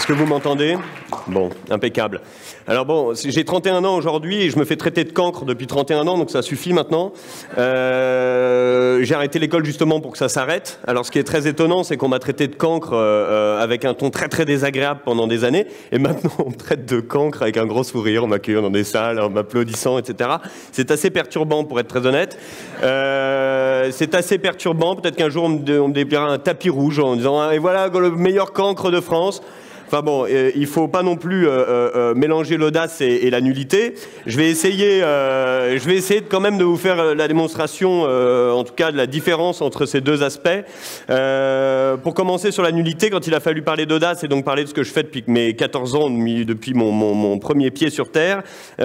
Est-ce que vous m'entendez? Bon, impeccable. Alors bon, j'ai 31 ans aujourd'hui et je me fais traiter de cancre depuis 31 ans, donc ça suffit maintenant. Euh, j'ai arrêté l'école justement pour que ça s'arrête. Alors ce qui est très étonnant, c'est qu'on m'a traité de cancre euh, avec un ton très très désagréable pendant des années, et maintenant on me traite de cancre avec un gros sourire, on m'accueille dans des salles, en m'applaudissant, etc. C'est assez perturbant pour être très honnête. Euh, c'est assez perturbant. Peut-être qu'un jour on me, dépliera un tapis rouge en disant ah, et voilà le meilleur cancre de France. Enfin bon, euh, il faut pas non plus euh, euh, mélanger l'audace et, la nullité. Je vais essayer, je vais essayer quand même de vous faire la démonstration, en tout cas de la différence entre ces deux aspects. pour commencer sur la nullité, quand il a fallu parler d'audace et donc parler de ce que je fais depuis mes 14 ans, depuis mon, premier pied sur terre, ça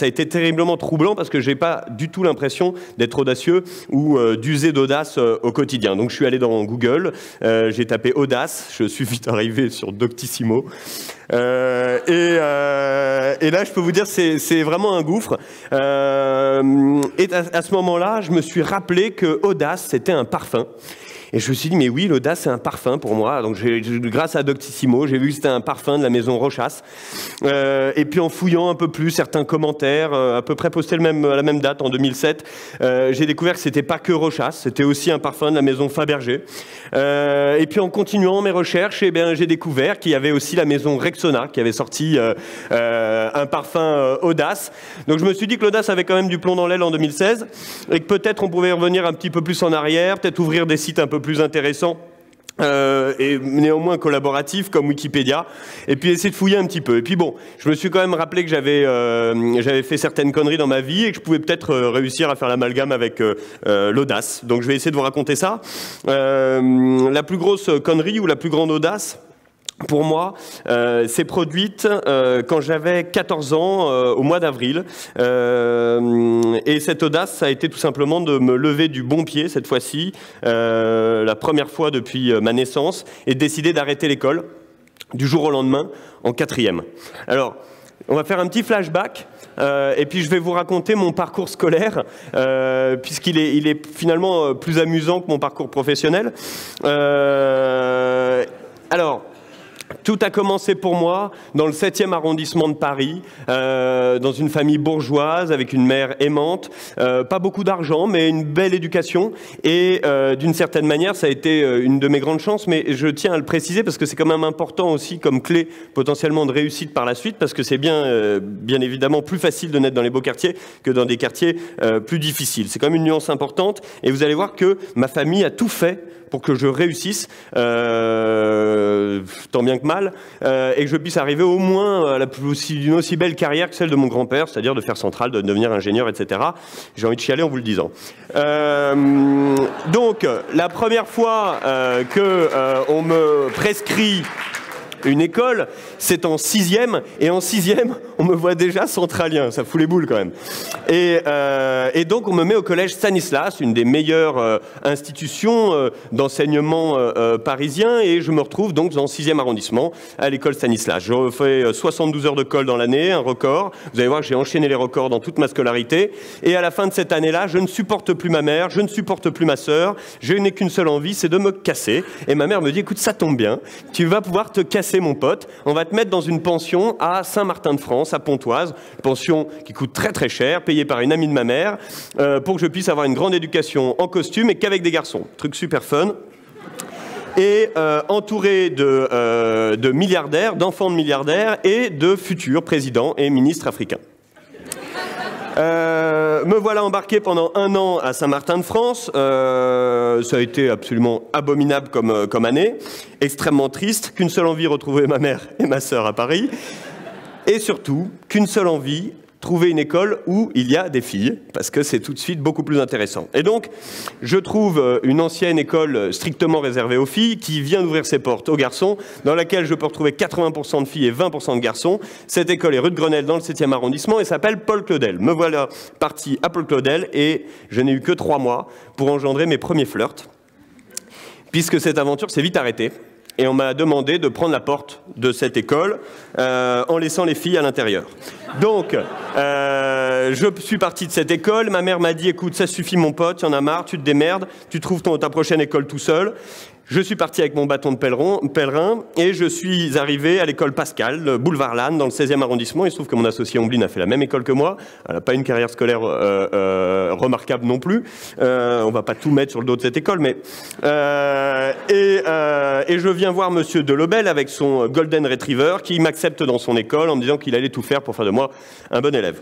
a été terriblement troublant parce que j'ai pas du tout l'impression d'être audacieux ou d'user d'audace au quotidien. Donc je suis allé dans Google, j'ai tapé audace, je suis vite arrivé sur Doctissimo euh, euh, et, là, je peux vous dire, c'est vraiment un gouffre. Euh, et à, ce moment-là, je me suis rappelé que audace, c'était un parfum. Et je me suis dit, mais oui, l'audace, c'est un parfum pour moi. Donc, grâce à Doctissimo, j'ai vu que c'était un parfum de la maison Rochas. Euh, et puis, en fouillant un peu plus certains commentaires, euh, à peu près postés le même, à la même date, en 2007, euh, j'ai découvert que c'était pas que Rochas, c'était aussi un parfum de la maison Fabergé. Et puis, en continuant mes recherches, eh bien, j'ai découvert qu'il y avait aussi la maison Rexona qui avait sorti un parfum audace. Donc, je me suis dit que l'audace avait quand même du plomb dans l'aile en 2016 et que peut-être on pouvait revenir un petit peu plus en arrière, peut-être ouvrir des sites un peu plus intéressant. Euh, et néanmoins collaboratif comme Wikipédia, et puis essayer de fouiller un petit peu. Et puis bon, je me suis quand même rappelé que j'avais euh, fait certaines conneries dans ma vie et que je pouvais peut-être euh, réussir à faire l'amalgame avec l'audace. Donc je vais essayer de vous raconter ça. la plus grosse connerie ou la plus grande audace, pour moi, euh, s'est produite euh, quand j'avais 14 ans, euh, au mois d'avril. et cette audace, ça a été tout simplement de me lever du bon pied, cette fois-ci, la première fois depuis ma naissance, et de décider d'arrêter l'école du jour au lendemain, en quatrième. Alors, on va faire un petit flashback. et puis je vais vous raconter mon parcours scolaire, puisqu'il est, il est finalement plus amusant que mon parcours professionnel. alors, tout a commencé pour moi dans le 7e arrondissement de Paris, euh, dans une famille bourgeoise avec une mère aimante, euh, pas beaucoup d'argent, mais une belle éducation. Et euh, d'une certaine manière, ça a été une de mes grandes chances, mais je tiens à le préciser parce que c'est quand même important aussi comme clé potentiellement de réussite par la suite, parce que c'est bien, bien évidemment plus facile de naître dans les beaux quartiers que dans des quartiers plus difficiles. C'est quand même une nuance importante, et vous allez voir que ma famille a tout fait pour que je réussisse, tant bien que mal, euh, et que je puisse arriver au moins à la plus, une aussi belle carrière que celle de mon grand-père, c'est-à-dire de faire centrale, de devenir ingénieur, etc. J'ai envie de chialer en vous le disant. Euh, donc, la première fois que on me prescrit une école, c'est en sixième, et en sixième, on me voit déjà centralien, ça fout les boules quand même. Et, euh, donc on me met au collège Stanislas, une des meilleures euh, institutions euh, d'enseignement parisien, et je me retrouve donc dans le sixième arrondissement, à l'école Stanislas. Je fais 72 heures de colle dans l'année, un record. Vous allez voir j'ai enchaîné les records dans toute ma scolarité. Et à la fin de cette année-là, je ne supporte plus ma mère, je ne supporte plus ma sœur, je n'ai qu'une seule envie, c'est de me casser. Et ma mère me dit, écoute, ça tombe bien, tu vas pouvoir te casser mon pote, on va mettre dans une pension à Saint-Martin-de-France, à Pontoise, pension qui coûte très très cher, payée par une amie de ma mère, euh, pour que je puisse avoir une grande éducation en costume et qu'avec des garçons. Truc super fun et euh, entouré de, euh, de milliardaires, d'enfants de milliardaires et de futurs présidents et ministres africains. Euh, me voilà embarqué pendant un an à Saint-Martin-de-France. Euh, ça a été absolument abominable comme, euh, comme année, extrêmement triste, qu'une seule envie, retrouver ma mère et ma sœur à Paris. Et surtout, qu'une seule envie, trouver une école où il y a des filles, parce que c'est tout de suite beaucoup plus intéressant. Et donc, je trouve euh, une ancienne école strictement réservée aux filles qui vient d'ouvrir ses portes aux garçons, dans laquelle je peux retrouver 80% de filles et 20% de garçons. Cette école est rue de Grenelle dans le 7e arrondissement et s'appelle Paul Claudel. Me voilà parti à Paul Claudel et je n'ai eu que trois mois pour engendrer mes premiers flirts, puisque cette aventure s'est vite arrêtée et on m'a demandé de prendre la porte de cette école euh, en laissant les filles à l'intérieur. Donc, euh, je suis parti de cette école. Ma mère m'a dit, écoute, ça suffit mon pote, y en a marre, tu te démerdes, tu trouves ton, ta prochaine école tout seul. Je suis parti avec mon bâton de pèlerin, et je suis arrivé à l'école Pascal, boulevard Lannes, dans le 16e arrondissement. Il se trouve que mon associé Omblin a fait la même école que moi. Elle n'a pas une carrière scolaire euh, euh, remarquable non plus. Euh, on va pas tout mettre sur le dos de cette école, mais et, et, je viens voir Monsieur Delobel avec son Golden Retriever qui m'accepte dans son école en me disant qu'il allait tout faire pour faire de moi un bon élève.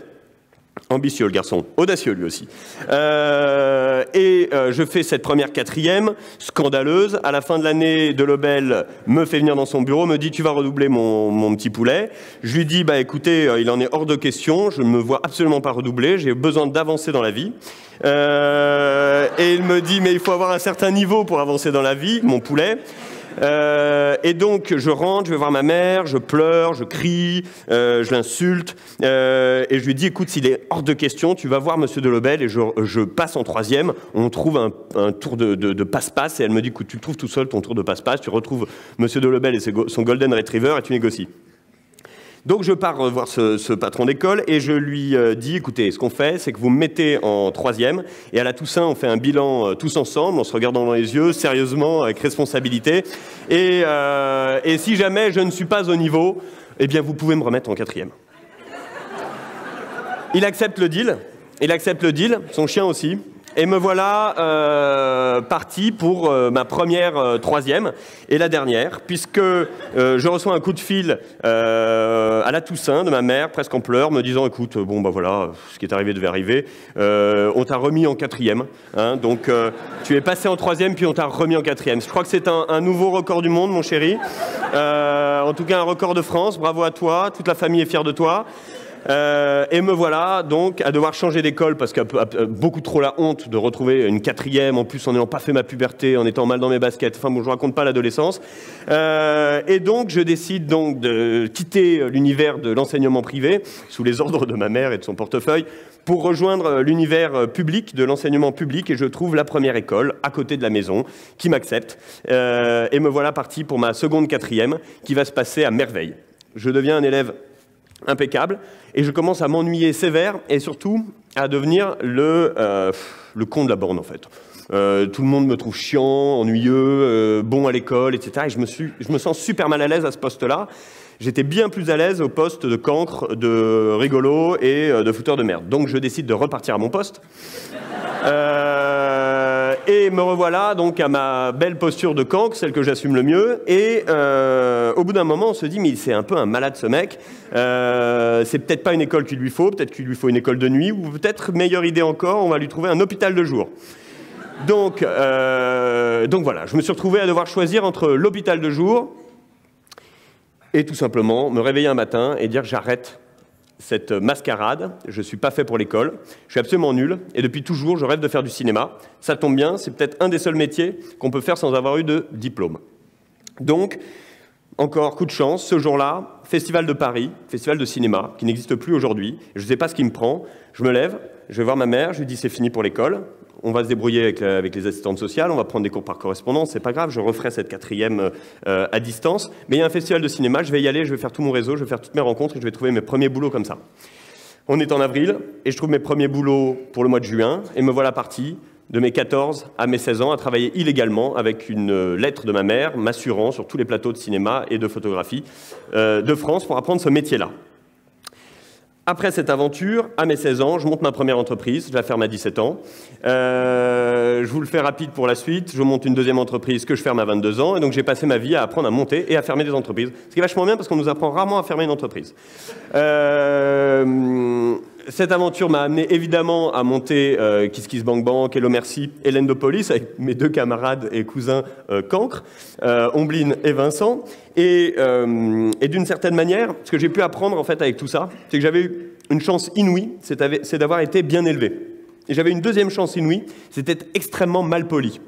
Ambitieux le garçon, audacieux lui aussi. Euh, et euh, je fais cette première quatrième, scandaleuse. À la fin de l'année, de Delobel me fait venir dans son bureau, me dit tu vas redoubler mon, petit poulet. Je lui dis bah écoutez, euh, il en est hors de question, je ne me vois absolument pas redoubler, j'ai besoin d'avancer dans la vie. et il me dit mais il faut avoir un certain niveau pour avancer dans la vie, mon poulet. Euh, et donc, je rentre, je vais voir ma mère, je pleure, je crie, euh, je l'insulte, euh, et je lui dis, écoute, s'il est hors de question, tu vas voir Monsieur Delobel, et je, passe en troisième, on trouve un, tour de, passe-passe, et elle me dit, écoute, tu trouves tout seul, ton tour de passe-passe, tu retrouves Monsieur Delobel et son Golden Retriever, et tu négocies. Donc je pars voir ce, patron d'école et je lui euh, dis, écoutez, ce qu'on fait, c'est que vous me mettez en troisième et à la Toussaint, on fait un bilan euh, tous ensemble, en se regardant dans les yeux, sérieusement, avec responsabilité. Et, euh, et si jamais je ne suis pas au niveau, eh bien vous pouvez me remettre en quatrième. Il accepte le deal. Il accepte le deal, son chien aussi. Et me voilà euh, parti pour euh, ma première euh, troisième et la dernière, puisque je reçois un coup de fil à la Toussaint de ma mère, presque en pleurs, me disant écoute, bon bah voilà, ce qui est arrivé devait arriver. on t'a remis en quatrième, hein, donc tu es passé en troisième puis on t'a remis en quatrième. Je crois que c'est un, un, nouveau record du monde, mon chéri. en tout cas, un record de France. Bravo à toi, toute la famille est fière de toi. Euh, et me voilà donc à devoir changer d'école parce qu'il a beaucoup trop la honte de retrouver une quatrième, en plus en n'ayant pas fait ma puberté, en étant mal dans mes baskets. Enfin bon, je raconte pas l'adolescence. Euh, et donc je décide donc de quitter l'univers de l'enseignement privé sous les ordres de ma mère et de son portefeuille pour rejoindre l'univers public de l'enseignement public et je trouve la première école à côté de la maison qui m'accepte. Euh, et me voilà parti pour ma seconde quatrième qui va se passer à merveille. Je deviens un élève impeccable, et je commence à m'ennuyer sévère, et surtout à devenir le, euh, le con de la borne, en fait. Euh, tout le monde me trouve chiant, ennuyeux, euh, bon à l'école, etc. Et je me, suis, je me sens super mal à l'aise à ce poste-là. J'étais bien plus à l'aise au poste de cancre, de rigolo et de fouteur de merde. Donc je décide de repartir à mon poste. Et me revoilà donc à ma belle posture de cancre, celle que j'assume le mieux. Et euh, au bout d'un moment, on se dit, mais c'est un peu un malade ce mec. Euh, c'est peut-être pas une école qu'il lui faut, peut-être qu'il lui faut une école de nuit, ou peut-être, meilleure idée encore, on va lui trouver un hôpital de jour. Donc, donc voilà, je me suis retrouvé à devoir choisir entre l'hôpital de jour et tout simplement me réveiller un matin et dire j'arrête cette mascarade. Je ne suis pas fait pour l'école. Je suis absolument nul. Et depuis toujours, je rêve de faire du cinéma. Ça tombe bien, c'est peut-être un des seuls métiers qu'on peut faire sans avoir eu de diplôme. Donc, encore coup de chance, ce jour-là, Festival de Paris, festival de cinéma, qui n'existe plus aujourd'hui. Je ne sais pas ce qui me prend. Je me lève, je vais voir ma mère, je lui dis c'est fini pour l'école on va se débrouiller avec, euh, les assistantes sociales, on va prendre des cours par correspondance, c'est pas grave, je referai cette quatrième euh, à distance. Mais il y a un festival de cinéma, je vais y aller, je vais faire tout mon réseau, je vais faire toutes mes rencontres et je vais trouver mes premiers boulots comme ça. On est en avril et je trouve mes premiers boulots pour le mois de juin et me voilà parti de mes 14 à mes 16 ans à travailler illégalement avec une euh, lettre de ma mère m'assurant sur tous les plateaux de cinéma et de photographie de France pour apprendre ce métier-là. Après cette aventure, à mes 16 ans, je monte ma première entreprise, je la ferme à 17 ans. Euh, je vous le fais rapide pour la suite, je monte une deuxième entreprise que je ferme à 22 ans, et donc j'ai passé ma vie à apprendre à monter et à fermer des entreprises. Ce qui est vachement bien parce qu'on nous apprend rarement à fermer une entreprise. Euh, cette aventure m'a amené évidemment à monter euh, Kiss Kiss Bank Bank, Hello Merci et Lendopolis avec mes deux camarades et cousins euh, Cancre, euh, Omblin et Vincent. Et, euh, et d'une certaine manière, ce que j'ai pu apprendre en fait avec tout ça, c'est que j'avais eu une chance inouïe, c'est d'avoir été bien élevé. Et j'avais une deuxième chance inouïe, c'était extrêmement mal poli.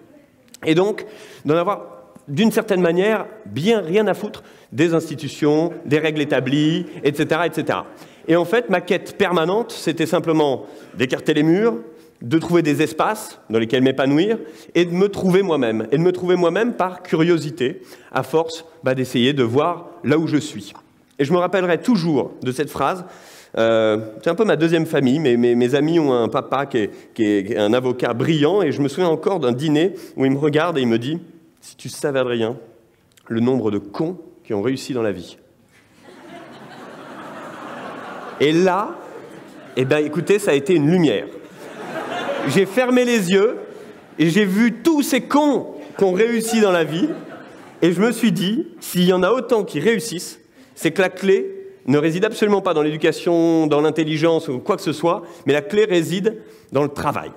Et donc, d'en avoir d'une certaine manière bien rien à foutre des institutions, des règles établies, etc. etc. Et en fait, ma quête permanente, c'était simplement d'écarter les murs, de trouver des espaces dans lesquels m'épanouir et de me trouver moi-même. Et de me trouver moi-même par curiosité, à force bah, d'essayer de voir là où je suis. Et je me rappellerai toujours de cette phrase. Euh, c'est un peu ma deuxième famille. Mes, mes, amis ont un papa qui est, qui est un avocat brillant et je me souviens encore d'un dîner où il me regarde et il me dit Si tu savais, Adrien, le nombre de cons qui ont réussi dans la vie. Et là, eh ben, écoutez, ça a été une lumière. J'ai fermé les yeux et j'ai vu tous ces cons qui ont réussi dans la vie. Et je me suis dit, s'il y en a autant qui réussissent, c'est que la clé ne réside absolument pas dans l'éducation, dans l'intelligence ou quoi que ce soit, mais la clé réside dans le travail.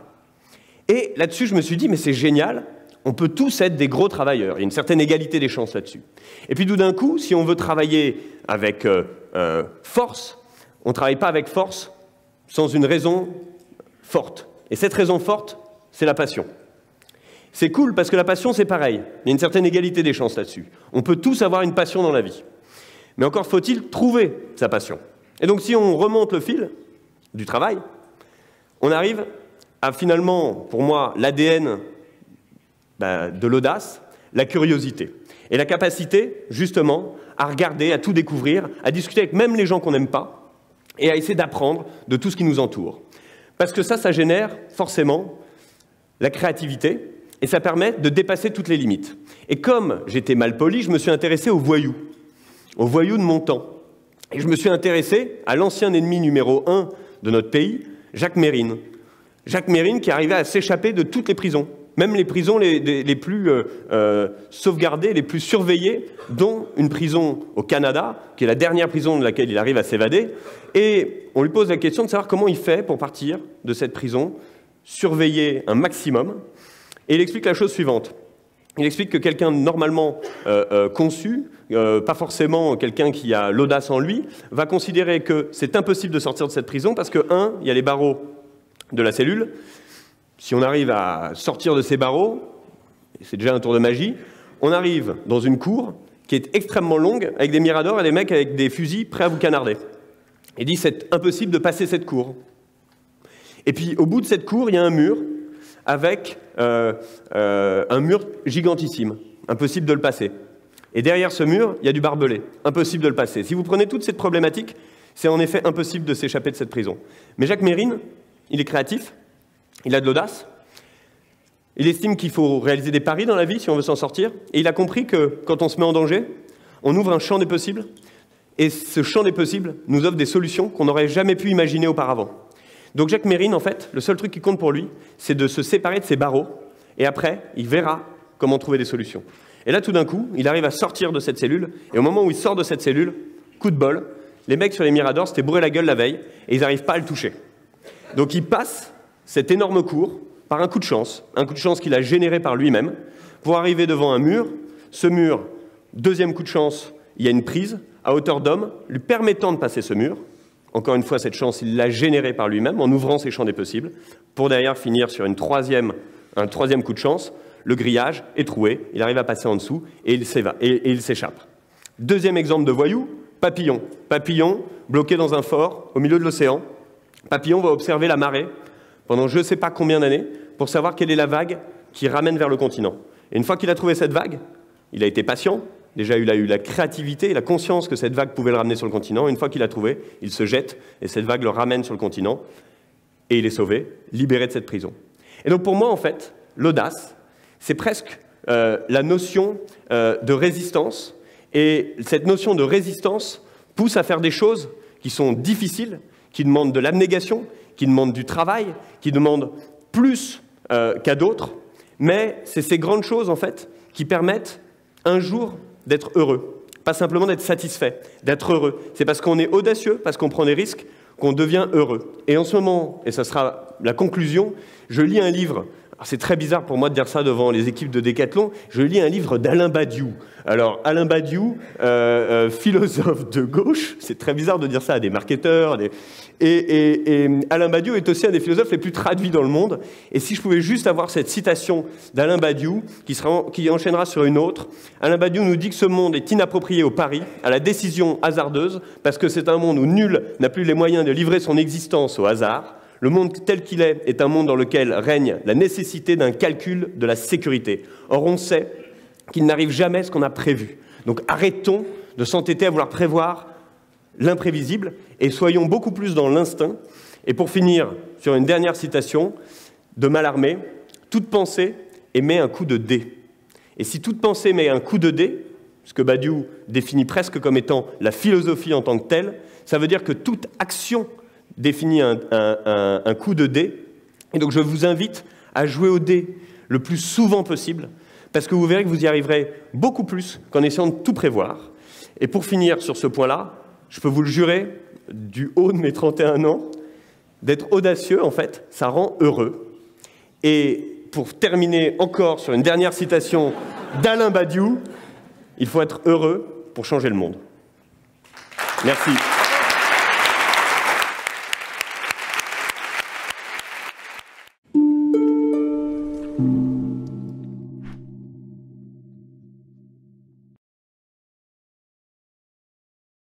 Et là-dessus, je me suis dit, mais c'est génial, on peut tous être des gros travailleurs. Il y a une certaine égalité des chances là-dessus. Et puis tout d'un coup, si on veut travailler avec euh, euh, force, on ne travaille pas avec force sans une raison forte. Et cette raison forte, c'est la passion. C'est cool parce que la passion, c'est pareil. Il y a une certaine égalité des chances là-dessus. On peut tous avoir une passion dans la vie. Mais encore faut-il trouver sa passion. Et donc si on remonte le fil du travail, on arrive à finalement, pour moi, l'ADN bah, de l'audace, la curiosité. Et la capacité, justement, à regarder, à tout découvrir, à discuter avec même les gens qu'on n'aime pas, et à essayer d'apprendre de tout ce qui nous entoure. Parce que ça, ça génère forcément la créativité, et ça permet de dépasser toutes les limites. Et comme j'étais mal poli, je me suis intéressé aux voyous aux voyous de mon temps. Et je me suis intéressé à l'ancien ennemi numéro un de notre pays, Jacques Mérine. Jacques Mérine qui arrivait à s'échapper de toutes les prisons, même les prisons les, plus euh, euh, sauvegardées, les plus surveillées, dont une prison au Canada, qui est la dernière prison de laquelle il arrive à s'évader. Et on lui pose la question de savoir comment il fait pour partir de cette prison, surveiller un maximum. Et il explique la chose suivante. Il explique que quelqu'un normalement euh, conçu pas forcément quelqu'un qui a l'audace en lui, va considérer que c'est impossible de sortir de cette prison parce que, un, il y a les barreaux de la cellule. Si on arrive à sortir de ces barreaux, c'est déjà un tour de magie, on arrive dans une cour qui est extrêmement longue, avec des miradors et des mecs avec des fusils prêts à vous canarder. Et dit c'est impossible de passer cette cour. Et puis au bout de cette cour, il y a un mur avec euh, euh, un mur gigantissime, impossible de le passer. Et derrière ce mur, il y a du barbelé. Impossible de le passer. Si vous prenez toute cette problématique, c'est en effet impossible de s'échapper de cette prison. Mais Jacques Mérine, il est créatif, il a de l'audace, il estime qu'il faut réaliser des paris dans la vie si on veut s'en sortir, et il a compris que quand on se met en danger, on ouvre un champ des possibles, et ce champ des possibles nous offre des solutions qu'on n'aurait jamais pu imaginer auparavant. Donc Jacques Mérine, en fait, le seul truc qui compte pour lui, c'est de se séparer de ses barreaux, et après, il verra comment trouver des solutions. Et là, tout d'un coup, il arrive à sortir de cette cellule. Et au moment où il sort de cette cellule, coup de bol, les mecs sur les Miradors s'étaient bourré la gueule la veille et ils n'arrivent pas à le toucher. Donc il passe cet énorme cours par un coup de chance, un coup de chance qu'il a généré par lui-même, pour arriver devant un mur. Ce mur, deuxième coup de chance, il y a une prise à hauteur d'homme lui permettant de passer ce mur. Encore une fois, cette chance, il l'a générée par lui-même en ouvrant ses champs des possibles, pour derrière finir sur une troisième, un troisième coup de chance le grillage est troué, il arrive à passer en dessous et il s'échappe. Deuxième exemple de voyou, papillon. Papillon bloqué dans un fort au milieu de l'océan. Papillon va observer la marée pendant je ne sais pas combien d'années pour savoir quelle est la vague qui ramène vers le continent. Et une fois qu'il a trouvé cette vague, il a été patient, déjà il a eu la créativité la conscience que cette vague pouvait le ramener sur le continent. Une fois qu'il a trouvé, il se jette et cette vague le ramène sur le continent et il est sauvé, libéré de cette prison. Et donc pour moi, en fait, l'audace, c'est presque euh, la notion euh, de résistance. Et cette notion de résistance pousse à faire des choses qui sont difficiles, qui demandent de l'abnégation, qui demandent du travail, qui demandent plus euh, qu'à d'autres. Mais c'est ces grandes choses, en fait, qui permettent un jour d'être heureux. Pas simplement d'être satisfait, d'être heureux. C'est parce qu'on est audacieux, parce qu'on prend des risques, qu'on devient heureux. Et en ce moment, et ce sera la conclusion, je lis un livre c'est très bizarre pour moi de dire ça devant les équipes de Décathlon. Je lis un livre d'Alain Badiou. Alors, Alain Badiou, euh, euh, philosophe de gauche, c'est très bizarre de dire ça à des marketeurs. Et, Alain Badiou est aussi un des philosophes les plus traduits dans le monde. Et si je pouvais juste avoir cette citation d'Alain Badiou, qui, qui enchaînera sur une autre, Alain Badiou nous dit que ce monde est inapproprié au pari, à la décision hasardeuse, parce que c'est un monde où nul n'a plus les moyens de livrer son existence au hasard. Le monde tel qu'il est est un monde dans lequel règne la nécessité d'un calcul de la sécurité. Or, on sait qu'il n'arrive jamais ce qu'on a prévu. Donc arrêtons de s'entêter à vouloir prévoir l'imprévisible et soyons beaucoup plus dans l'instinct. Et pour finir, sur une dernière citation de Mallarmé, toute pensée émet un coup de dé. Et si toute pensée met un coup de dé, ce que Badiou définit presque comme étant la philosophie en tant que telle, ça veut dire que toute action définit un, un coup de dé. Et donc je vous invite à jouer au dé le plus souvent possible, parce que vous verrez que vous y arriverez beaucoup plus qu'en essayant de tout prévoir. Et pour finir sur ce point-là, je peux vous le jurer, du haut de mes 31 ans, d'être audacieux, en fait, ça rend heureux. Et pour terminer encore sur une dernière citation d'Alain Badiou, il faut être heureux pour changer le monde. Merci.